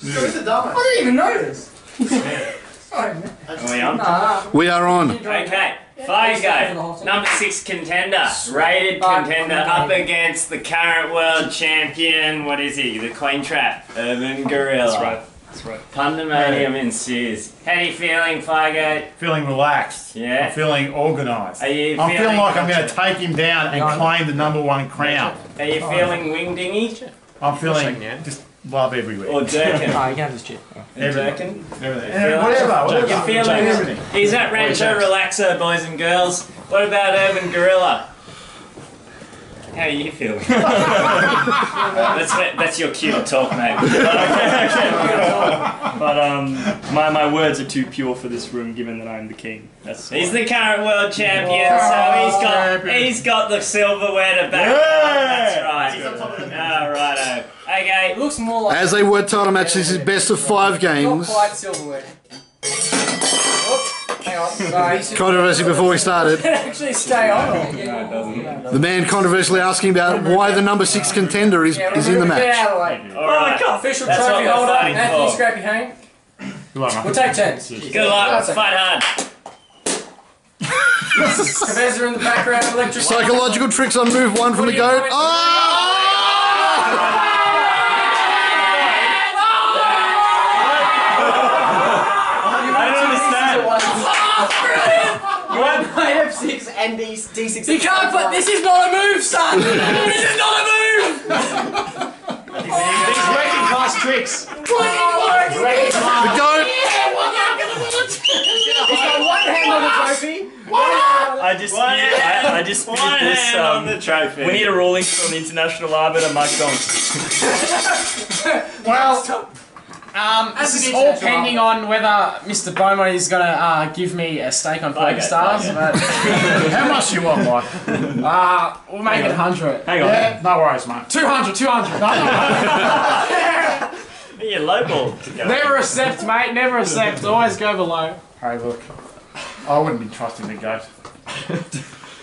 Who's the dumbest? I didn't even notice. Sorry, man. Are we on? Nah. We are on. Okay, Firegoat. Number six contender, rated contender, up against the current world champion. What is he? The Queen Trap, Urban Gorilla. That's right. That's right. Pandemonium ensues. How are you feeling, Firegoat? Feeling relaxed. Yeah. I'm feeling organised. Are you I'm feeling feeling- like I'm going to take him down and claim the number one crown. Are you feeling wing dingy I'm feeling Second, just love everywhere. or jerkin? Nah, you can have this chair. jerkin? Everything. feeling- whatever. whatever. You're feeling everything. He's at Rancho Relaxo, boys and girls. What about Urban Gorilla? How are you feeling? that's that's your cue to talk, mate. But um, my, my words are too pure for this room, given that I'm the king. That's He's the current world champion, so he's got champion. he's got the silverware to back. Yeah. That's right. All righto. Okay. It looks more like As a word title match, this is best of five not games. quite silverware. Oops, hang on. Uh, Sorry. Controversy before we started. It actually stay on. No. The man controversially asking about why the number six contender is, Yeah, is in the remember, Get match. out of the way. All right. Oh, official That's what trophy we're holder, fighting Anthony for. Scrappy Hayne. Good luck, We'll take tens. Good luck. Fight hard. Professor in the background, electric. Psychological tricks on move one from the goat. Oh! And D D6. You can't put. This is not a move, son. this is not a move. These wrecking class tricks. The goat. He's got one hand on the trophy. I just One need, I, I just One need this. hand on Um, the trophy. we need a ruling from the international arbiter, Mike Donk. Well, um, this is all pending on whether Mr. Bowman is going to uh, give me a stake on Poker Okay, Stars. okay. But How much you want, Mike? uh, we'll make it 100. Hang on. Yeah, no worries, mate. 200, 200. You're local. Never accept, mate. Never accept. Always go below. Hey, look. I wouldn't be trusting the goat.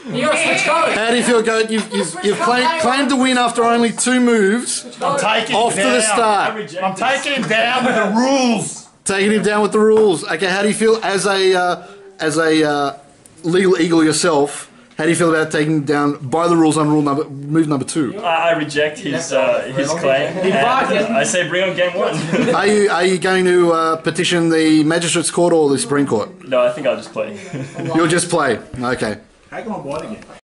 You gotta switch colours. How do you feel, goat? You've, you've, you've claimed, claimed to win after only two moves. I'm taking Off him to the down. start. I'm taking him down with the rules. Taking him down with the rules. Okay, how do you feel as a uh, as a uh, legal eagle yourself? How do you feel about taking down by the rules on rule number move number two? I, I reject his uh, his claim. And. I say bring on game one. Are you are you going to uh, petition the magistrates court or the Supreme Court? no, I think I'll just play. You'll just play. Okay. How come I'm white again?